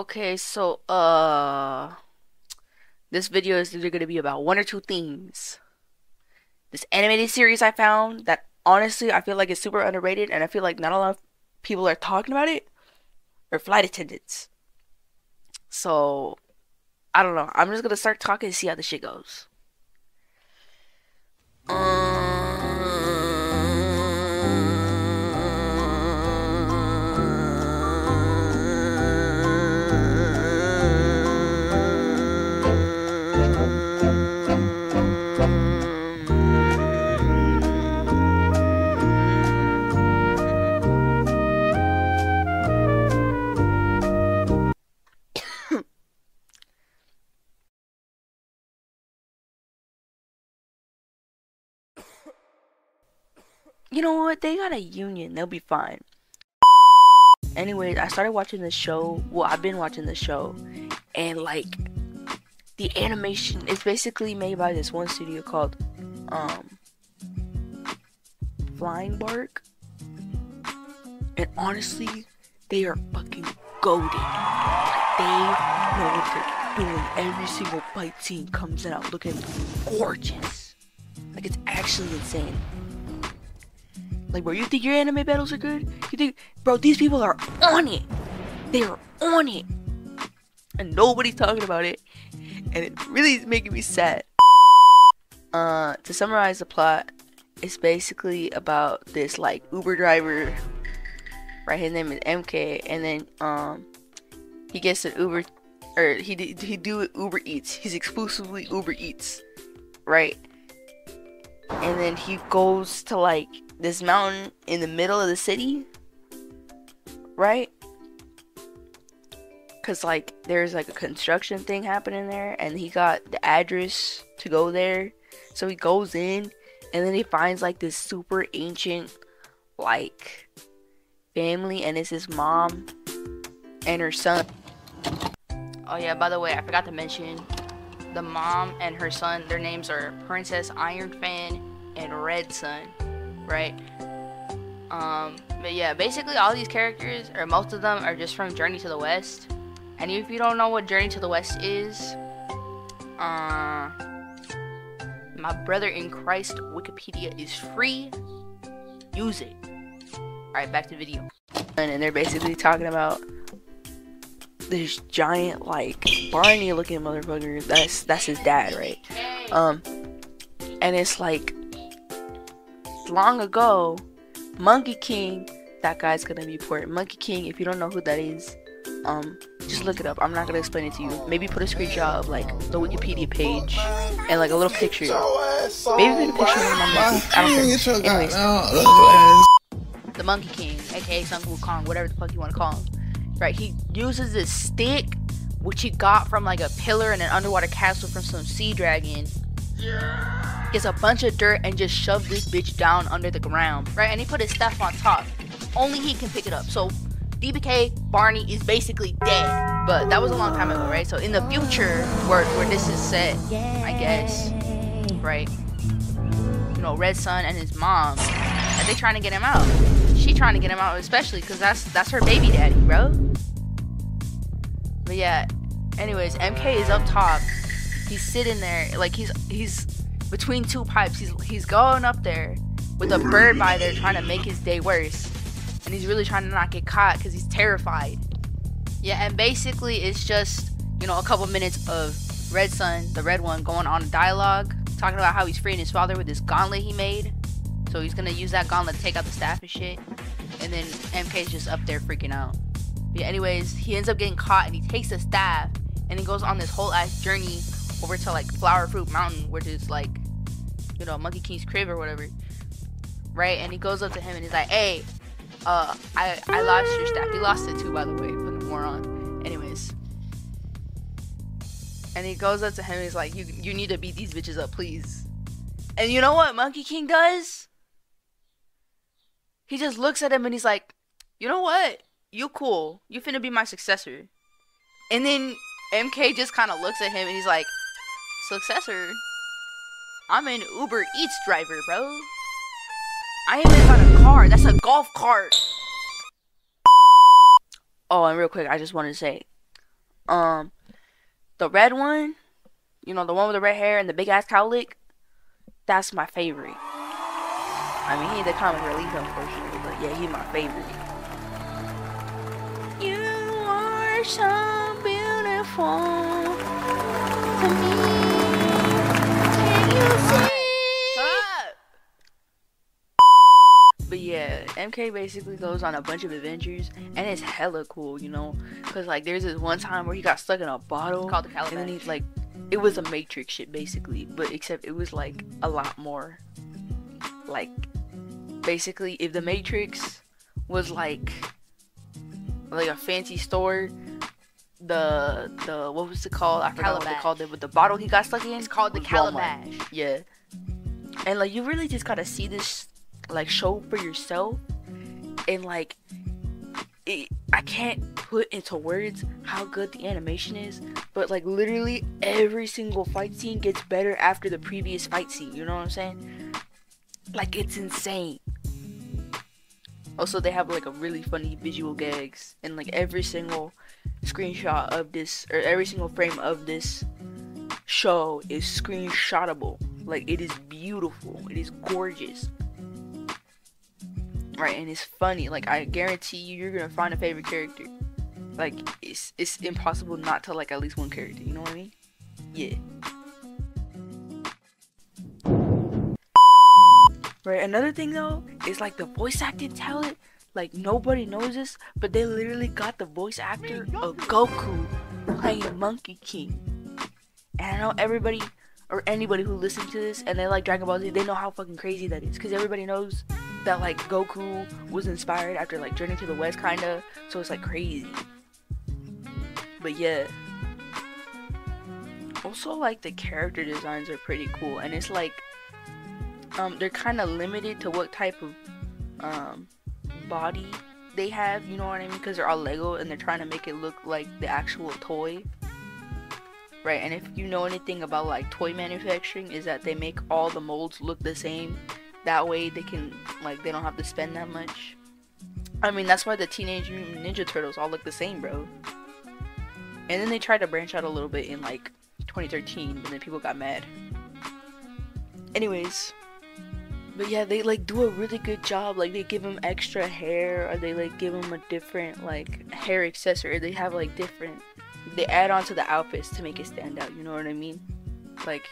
Okay, so uh this video is either gonna be about one or two themes. This animated series I found that honestly I feel like it's super underrated and I feel like not a lot of people are talking about it or flight attendants. So I don't know. I'm just gonna start talking and see how the shit goes. You know what? They got a union. They'll be fine. Anyways, I started watching the show. Well, I've been watching the show, and like the animation is basically made by this one studio called um Flying Bark. And honestly, they are fucking goaded. Like they know what they're doing. Every single fight scene comes out looking gorgeous. Like it's actually insane. Like, bro, you think your anime battles are good? You think, bro, these people are on it. They are on it. And nobody's talking about it. And it really is making me sad. Uh, to summarize the plot, it's basically about this, like, Uber driver. Right, his name is MK. And then, um, he gets an Uber, or he, he do Uber Eats. He's exclusively Uber Eats. Right? And then he goes to, like, this mountain in the middle of the city, right? Cause like there's like a construction thing happening there, and he got the address to go there. So he goes in, and then he finds like this super ancient, like, family, and it's his mom and her son. Oh yeah, by the way, I forgot to mention the mom and her son. Their names are Princess Iron Fan and Red Sun right? Um, but yeah, basically all these characters, or most of them, are just from Journey to the West. And if you don't know what Journey to the West is, uh, my brother in Christ Wikipedia is free. Use it. Alright, back to video. And they're basically talking about this giant, like, Barney looking motherfucker. That's that's his dad, right? Um, and it's like long ago, Monkey King, that guy's gonna be important. Monkey King, if you don't know who that is, um, just look it up. I'm not gonna explain it to you. Maybe put a screenshot of like the Wikipedia page and like a little picture. Maybe put a picture of my monkey. I don't care. Anyways, the Monkey King, aka Sun Wukong, whatever the fuck you want to call him. Right? He uses this stick, which he got from like a pillar in an underwater castle from some sea dragon. Yeah gets a bunch of dirt and just shove this bitch down under the ground, right? And he put his staff on top. Only he can pick it up. So DBK Barney is basically dead. But that was a long time ago, right? So in the future, where where this is set, I guess, right? You know, Red Sun and his mom, are they trying to get him out? She trying to get him out, especially because that's that's her baby daddy, bro. But yeah, anyways, MK is up top. He's sitting there like he's he's between two pipes. He's he's going up there with a bird by there trying to make his day worse. And he's really trying to not get caught because he's terrified. Yeah, and basically it's just, you know, a couple minutes of Red Sun, the red one, going on a dialogue, talking about how he's freeing his father with this gauntlet he made. So he's gonna use that gauntlet to take out the staff and shit. And then MK's just up there freaking out. But yeah, anyways, he ends up getting caught and he takes the staff and he goes on this whole ass journey over to like Flower Fruit Mountain, which is like, you know, Monkey King's crib or whatever. Right? And he goes up to him and he's like, hey, uh, I, I lost your staff. He lost it too, by the way, moron. Anyways. And he goes up to him and he's like, you, you need to beat these bitches up, please. And you know what Monkey King does? He just looks at him and he's like, you know what? You cool. You finna be my successor. And then MK just kind of looks at him and he's like, Successor? I'm an Uber Eats driver, bro. I ain't even got a car. That's a golf cart. Oh, and real quick, I just wanted to say, Um, the red one, you know, the one with the red hair and the big ass cowlick, that's my favorite. I mean, he the comic relief, unfortunately, but yeah, he's my favorite. You are so beautiful MK basically goes on a bunch of adventures, and it's hella cool, you know, cause like there's this one time where he got stuck in a bottle, Called the Calabash. and then he's like, it was a Matrix shit basically, but except it was like a lot more, like, basically if the Matrix was like, like a fancy store, the the what was it called? I forgot what they called it, but the bottle he got stuck in, It's called the was Walmart. Calabash. Yeah. And like you really just gotta see this like show for yourself and like it, I can't put into words how good the animation is, but like literally every single fight scene gets better after the previous fight scene, you know what I'm saying? Like it's insane. Also they have like a really funny visual gags and like every single screenshot of this or every single frame of this show is screenshotable. Like it is beautiful. It is gorgeous. Right, and it's funny. Like I guarantee you you're gonna find a favorite character. Like it's it's impossible not to like at least one character, you know what I mean? Yeah. Right, another thing though is like the voice acting talent. Like nobody knows this, but they literally got the voice actor of Goku playing Monkey King. And I know everybody or anybody who listens to this and they like Dragon Ball Z, they know how fucking crazy that is. Cause everybody knows that like Goku was inspired after like Journey to the West, kinda. So it's like crazy. But yeah. Also, like the character designs are pretty cool, and it's like um they're kind of limited to what type of um body they have. You know what I mean? Because they're all Lego and they're trying to make it look like the actual toy. Right, and if you know anything about like toy manufacturing, is that they make all the molds look the same. That way they can like they don't have to spend that much. I mean that's why the Teenage Mutant Ninja Turtles all look the same, bro. And then they tried to branch out a little bit in like 2013, but then people got mad. Anyways, but yeah, they like do a really good job. Like they give them extra hair, or they like give them a different like hair accessory. They have like different. They add on to the outfits to make it stand out. You know what I mean? Like,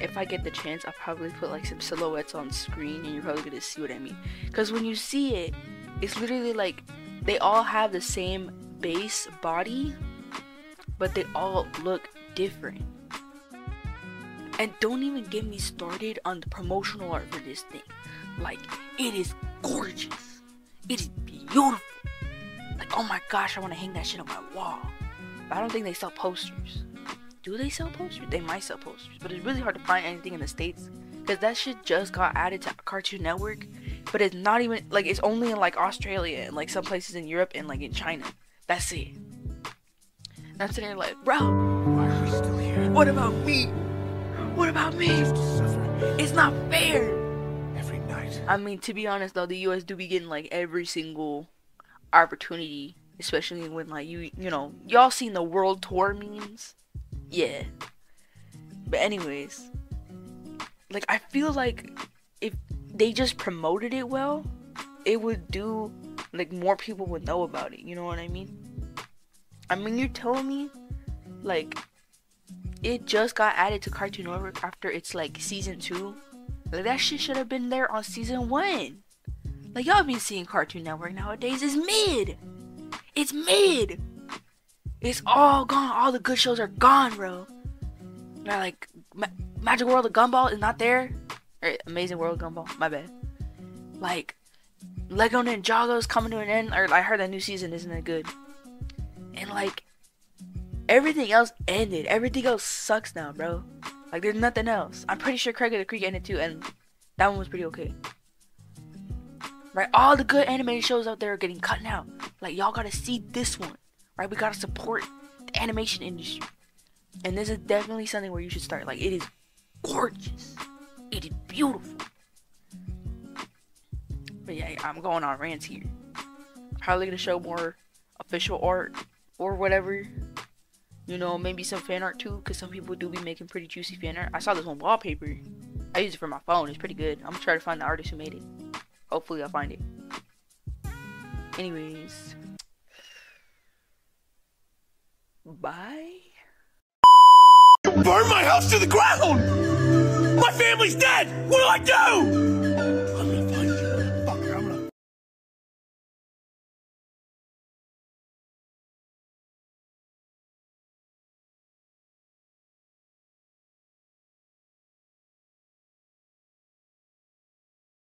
if I get the chance, I'll probably put like some silhouettes on screen, and you're probably gonna see what I mean. Cause when you see it, it's literally like they all have the same base body, but they all look different. And don't even get me started on the promotional art for this thing. Like, it is gorgeous. It is beautiful. Like, oh my gosh, I want to hang that shit on my wall. But I don't think they sell posters. Do they sell posters? They might sell posters. But it's really hard to find anything in the States. Because that shit just got added to Cartoon Network. But it's not even, like, it's only in, like, Australia and, like, some places in Europe and, like, in China. That's it. That's it. Like, bro, Why are we still here? what about me? What about me? Just to suffer It's not fair. every night. I mean, to be honest though, the U.S. do be getting like every single opportunity, especially when like you, you know, y'all seen the world tour memes, yeah. But anyways, like I feel like if they just promoted it well, it would do like more people would know about it. You know what I mean? I mean, you're telling me, like, it just got added to Cartoon Network after it's like season two. Like that shit should have been there on season one. Like y'all be seeing Cartoon Network nowadays is mid. It's mid. It's all gone. All the good shows are gone, bro. They're like Ma- Magic World of Gumball is not there. Or Amazing World of Gumball. My bad. Like Lego Ninjago is coming to an end. Or I heard that new season isn't that good. And like everything else ended. Everything else sucks now, bro. Like there's nothing else. I'm pretty sure Craig of the Creek ended too, and that one was pretty okay. Right, all the good animated shows out there are getting cut now. Like y'all gotta see this one right? We gotta support the animation industry. And this is definitely something where you should start. Like, it is gorgeous. It is beautiful. But yeah, I'm going on rants here. Probably gonna show more official art or whatever. You know, maybe some fan art too, because some people do be making pretty juicy fan art. I saw this one wallpaper. I use it for my phone. It's pretty good. I'm gonna try to find the artist who made it. Hopefully, I'll find it. Anyways. Bye. You burned my house to the ground! My family's dead! What do I do?